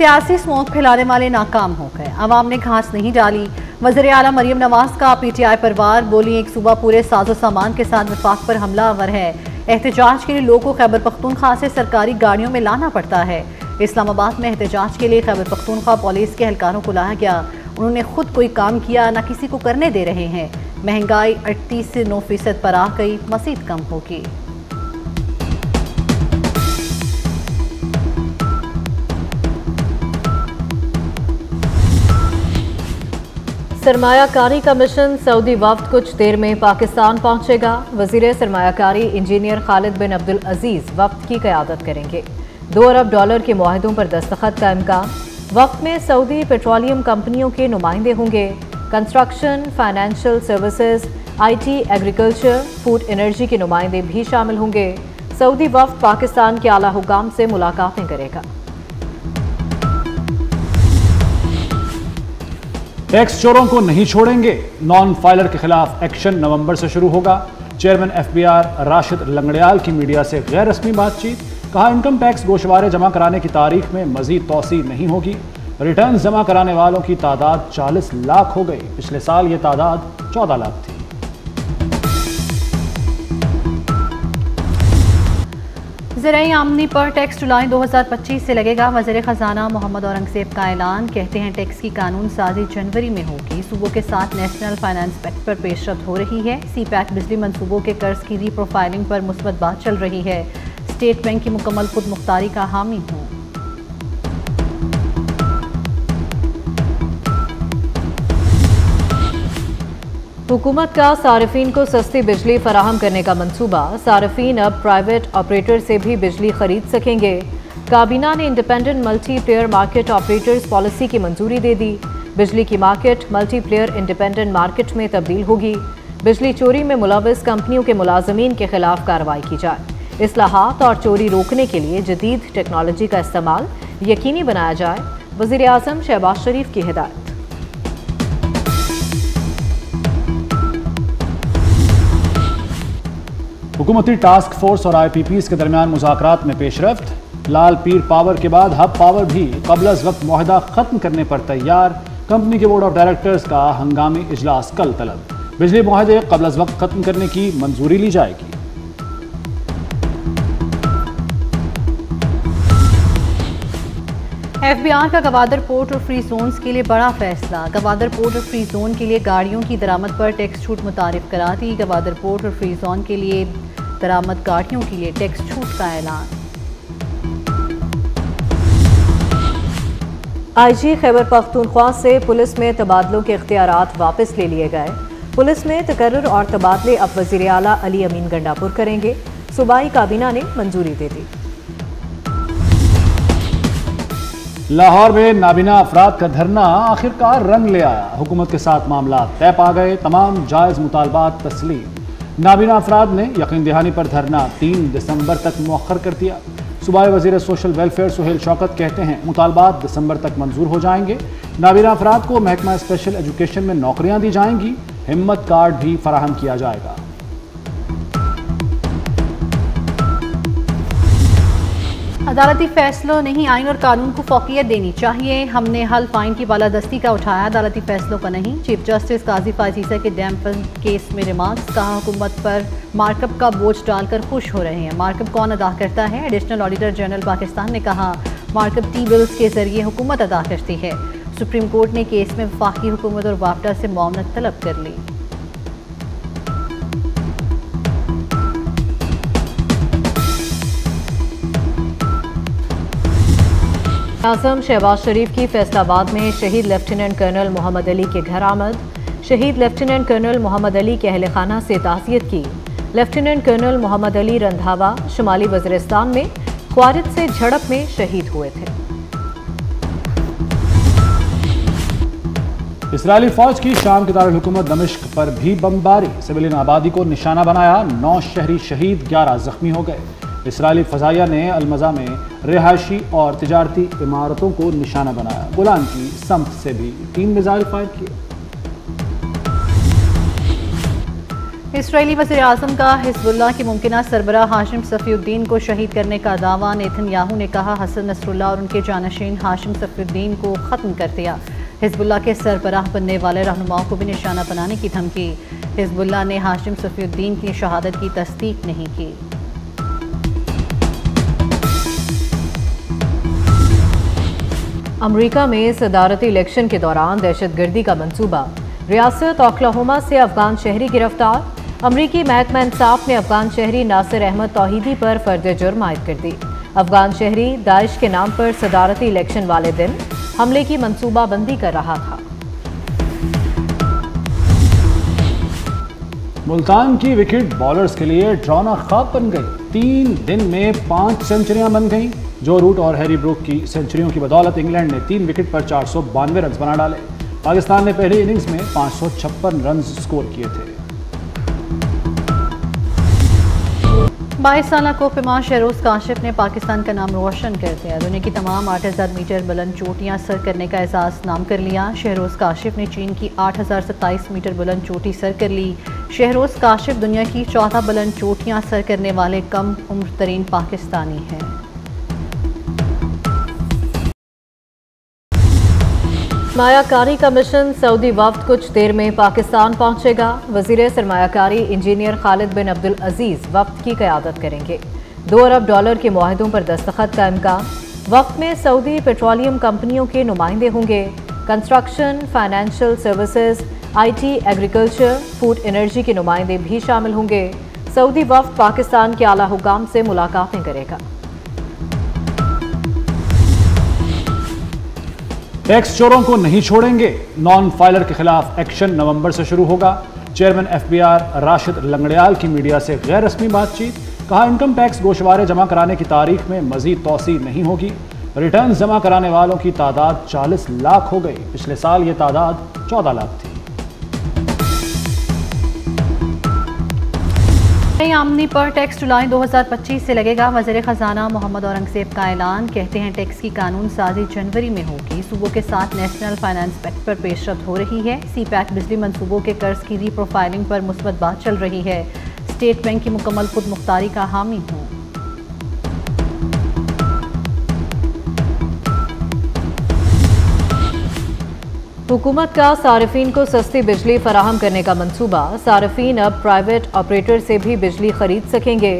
सियासी स्मोक फैलाने वाले नाकाम हो गए। अवाम ने घास नहीं डाली। वजर अला मरीम नवाज़ का पी टी आई परवार बोली, एक सूबा पूरे साजो सामान के साथ विफाक पर हमलावर है। एहतजाज के लिए लोगों को खैबर पख्तूनख्वा से सरकारी गाड़ियों में लाना पड़ता है। इस्लामाबाद में एहतजाज के लिए खैबर पख्तूनख्वा पुलिस के एहलकारों को लाया गया। उन्होंने खुद कोई काम किया, न किसी को करने दे रहे हैं। महँगाई अड़तीस से नौ फ़ीसद पर आ गई मसीद कम होगी। सरमायाकारी का मिशन सऊदी वफ्त कुछ देर में पाकिस्तान पहुंचेगा। वज़ीर सरमायाकारी engineer Khalid bin Abdul Aziz वफ्त की क्यादत करेंगे। दो अरब डॉलर के माहदों पर दस्तखत का इम्कान। वक्त में सऊदी पेट्रोलियम कंपनियों के नुमाइंदे होंगे। Construction, financial services, IT, agriculture, food energy के नुमाइंदे भी शामिल होंगे। सऊदी वफ्त पाकिस्तान के आला हुकाम से मुलाकातें करेगा। टैक्स चोरों को नहीं छोड़ेंगे। नॉन फाइलर के खिलाफ एक्शन नवंबर से शुरू होगा। चेयरमैन एफबीआर राशिद लंगड़ियाल की मीडिया से गैर रस्मी बातचीत। कहा इनकम टैक्स गोशवारे जमा कराने की तारीख में मजीद तोसी नहीं होगी। रिटर्न जमा कराने वालों की तादाद 40 लाख हो गई। पिछले साल ये तादाद 14 लाख थी। ज़रिए आमदनी पर टैक्स जुलाई 2025 से लगेगा। वजर ख़जाना मोहम्मद औरंगज़ेब का ऐलान, कहते हैं टैक्स की कानून साजी जनवरी में होगी। सूबों के साथ नेशनल फाइनेंस पैक्ट पर पेशरफ हो रही है। सी पैक बिजली मनसूबों के कर्ज की रीप्रोफाइलिंग पर मुस्बत बात चल रही है। स्टेट बैंक की मुकम्मल खुद मुख्तारी का हामी हूँ। हुकूमत का सार्फिन को सस्ती बिजली फराहम करने का मंसूबा। सार्फिन अब प्राइवेट ऑपरेटर से भी बिजली खरीद सकेंगे। काबीना ने independent multi player market operators policy की मंजूरी दे दी। बिजली की market multi player independent market में तब्दील होगी। बिजली चोरी में मुलविस कंपनियों के मुलाजमीन के खिलाफ कार्रवाई की जाए। असलाहत और चोरी रोकने के लिए जदीद टेक्नोलॉजी का इस्तेमाल यकीनी बनाया जाए। वज़ीर अजम शहबाज शरीफ की हिदायत। हुकूमती टास्क फोर्स और आई पी पी के दरमियान मुजाकर में पेशरफ लाल पीर पावर के बाद हब पावर भी कबल वक्त माहदा ख़त्म करने पर तैयार। कंपनी के बोर्ड ऑफ़ डायरेक्टर्स का हंगामी इजलास कल तलब। बिजली माहदे कबल वक्त ख़त्म करने की मंजूरी ली जाएगी। एफबीआर का गवादर पोर्ट और फ्री जोन्स के लिए बड़ा फैसला। गवादर पोर्ट और फ्री जोन के लिए गाड़ियों की दरामद पर टैक्स छूट मुतारफ करा दी। गवादर पोर्ट और फ्री जोन के लिए दरामद गाड़ियों के लिए टैक्स छूट का ऐलान। आईजी खैबर पख्तूनख्वा से पुलिस में तबादलों के इख्तियार वापस ले लिए गए। पुलिस में तकर्र और तबादले अब वज़ीर अली अमीन गंडापुर करेंगे। सूबाई काबीना ने मंजूरी दे दी। लाहौर में नाबीना अफराद का धरना आखिरकार रंग ले आया। हुकूमत के साथ मामला तय पा गए, तमाम जायज़ मुतालबात तस्लीम। नाबीना अफराद ने यकीन दहानी पर धरना तीन दिसंबर तक मौखर कर दिया। सूबाई वज़ीर सोशल वेलफेयर सुहेल शौकत कहते हैं, मुतालबात दिसंबर तक मंजूर हो जाएँगे। नाबीना अफराद को महकमा स्पेशल एजुकेशन में नौकरियाँ दी जाएँगी। हिम्मत कार्ड भी फराहम किया जाएगा। अदालती फैसलों नहीं आइन और कानून को फोकियत देनी चाहिए। हमने हल फाइन की बालादस्ती का उठाया, अदालती फैसलों का नहीं। चीफ जस्टिस काजी फाजीसा के डैम केस में रिमार्क्स कहा हुकूमत पर मार्कअप का बोझ डालकर खुश हो रहे हैं। मार्कअप कौन अदा करता है? एडिशनल ऑडिटर जनरल पाकिस्तान ने कहा, मार्कअप टी बिल्स के ज़रिए हुकूमत अदा करती है। सुप्रीम कोर्ट ने केस में वफाकी हुकूमत और वापडा से मामलत तलब कर ली। आज़म शहबाज शरीफ की फैसलाबाद में शहीद लेफ्टिनेंट कर्नल मोहम्मद अली के घर आमद। शहीद लेफ्टिनेंट कर्नल मोहम्मद अली के अहल खाना से ताज़ियत की। लेफ्टिनेंट कर्नल मोहम्मद अली रंधावा, शुमाली वजरिस्तान में ख्वारिद से झड़प में शहीद हुए थे। इसराइली फौज की शाम के दारकूमत दमिश्क पर भी बमबारी। सिविलियन आबादी को निशाना बनाया, नौ शहरी शहीद, ग्यारह जख्मी हो गए। इसराइली फजाइया ने अलमजा में रिहायशी और तजारती इमारतों को निशाना बनाया। गुलान की समत से भी तीन मिजाइल फायर किए। इसराइली वजी अजम का हिजबुल्ला के मुमकिन सरबरा हाशिम सफ़ीउद्दीन को शहीद करने का दावा। नेथन याहू ने कहा, हसन नसरुल्ला और उनके जानशीन हाशिम सफ़ीउद्दीन को ख़त्म कर दिया। हिजबुल्ला के सरबराह बनने वाले रहनुमाओं को भी निशाना बनाने की धमकी। हिजबुल्ला ने हाशिम सफ़ीउद्दीन की शहादत की तस्दीक नहीं की। अमरीका में सदारती इलेक्शन के दौरान दहशत गर्दी का मंसूबा। रियासत ओकलाहोमा से अफगान शहरी गिरफ़्तार। अमरीकी महकमा इंसाफ ने अफगान शहरी नासिर अहमद तोहीदी पर फर्द जुर्म आयद कर दी। अफगान शहरी दाइश के नाम पर सदारती इलेक्शन वाले दिन हमले की मनसूबाबंदी कर रहा था। मुल्तान की विकेट बॉलर्स के लिए ड्रॉना खाब बन गई। तीन दिन में पाँच सेंचुरियाँ बन गईं। जो रूट और हैरी ब्रुक की सेंचुरियों की बदौलत इंग्लैंड ने तीन विकेट पर चार सौ बानवे रन बना डाले। पाकिस्तान ने पहली इनिंग्स में पाँच सौ रन स्कोर किए थे। बाईस साल कोपिमा शहरोज काशिफ ने पाकिस्तान का नाम रोशन कर दिया। दुनिया की तमाम आठ हज़ार मीटर बुलंद चोटियाँ सर करने का एहसास नाम कर लिया। शहरोज काशिफ ने चीन की आठ हज़ार सत्ताईस मीटर बुलंद चोटी सर कर ली। शहरोज काशिफ दुनिया की चौथा बुलंद चोटियाँ सर करने वाले कम उम्र तरीन पाकिस्तानी हैं। सरमायाकारी का मिशन सऊदी वफ्त कुछ देर में पाकिस्तान पहुंचेगा। वज़ीर सरमायाकारी engineer Khalid bin Abdul Aziz वफ्त की क्यादत करेंगे। दो अरब डॉलर के माहदों पर दस्तखत का इम्कान। वक्त में सऊदी पेट्रोलियम कंपनियों के नुमाइंदे होंगे। Construction financial services IT, agriculture food energy के नुमाइंदे भी शामिल होंगे। सऊदी वफ्त पाकिस्तान के आला हुकाम से मुलाकातें करेगा। टैक्स चोरों को नहीं छोड़ेंगे। नॉन फाइलर के खिलाफ एक्शन नवंबर से शुरू होगा। चेयरमैन एफबीआर राशिद लंगड़ियाल की मीडिया से गैर रस्मी बातचीत। कहा इनकम टैक्स गोशवारे जमा कराने की तारीख में मजीद तोसी नहीं होगी। रिटर्न जमा कराने वालों की तादाद 40 लाख हो गई। पिछले साल ये तादाद 14 लाख थी। नई आमदनी पर टैक्स जुलाई 2025 से लगेगा। वज़ीर खजाना मोहम्मद औरंगज़ेब का ऐलान, कहते हैं टैक्स की कानून साजी जनवरी में होगी। सूबों के साथ नेशनल फाइनेंस पैक्ट पर पेशरफ हो रही है। सी पैक बिजली मनसूबों के कर्ज की रीप्रोफाइलिंग पर मुस्बत बात चल रही है। स्टेट बैंक की मुकम्मल खुद मुख्तारी का हामी हूँ। हुकूमत का सार्फिन को सस्ती बिजली फराहम करने का मंसूबा। सार्फिन अब प्राइवेट ऑपरेटर से भी बिजली खरीद सकेंगे।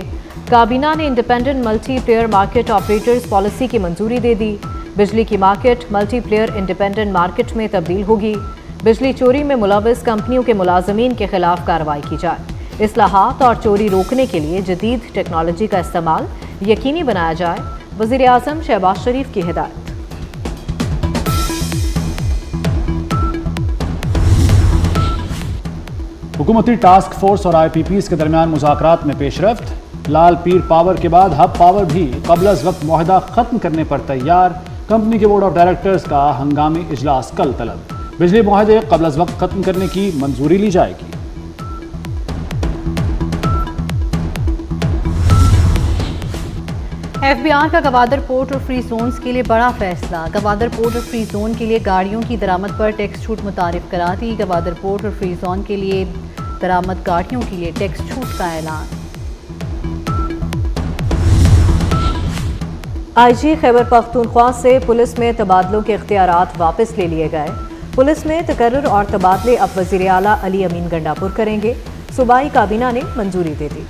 काबीना ने independent multi player market operators policy की मंजूरी दे दी। बिजली की market multi player independent market में तब्दील होगी। बिजली चोरी में मुलविस कंपनियों के मुलाजमीन के खिलाफ कार्रवाई की जाए। असलाहत और चोरी रोकने के लिए जदीद टेक्नोलॉजी का इस्तेमाल यकीनी बनाया जाए। वज़ीर अजम शहबाज शरीफ की हिदायत। हुकूमती टास्क फोर्स और आई पी पी के दरमियान मुजाकर में पेशरफ लाल पीर पावर के बाद हब पावर भी कबल वक्त माहदा ख़त्म करने पर तैयार। कंपनी के बोर्ड ऑफ़ डायरेक्टर्स का हंगामी इजलास कल तलब। बिजली माहदे कबल वक्त ख़त्म करने की मंजूरी ली जाएगी। एफ़ बी आर का गवादर पोर्ट और फ्री जोन्स के लिए बड़ा फैसला। गवादर पोर्ट और फ्री जोन के लिए गाड़ियों की दरामद पर टैक्स छूट मुतारफ करा दी। गवादर पोर्ट और फ्री जोन के लिए दरामद गाड़ियों के लिए टैक्स छूट का ऐलान। आईजी खैबर पख्तूनख्वा से पुलिस में तबादलों के इख्तियार वापस ले लिए गए। पुलिस में तकर्र और तबादले अब वज़ीर अली अमीन गंडापुर करेंगे। सूबाई काबीना ने मंजूरी दे दी।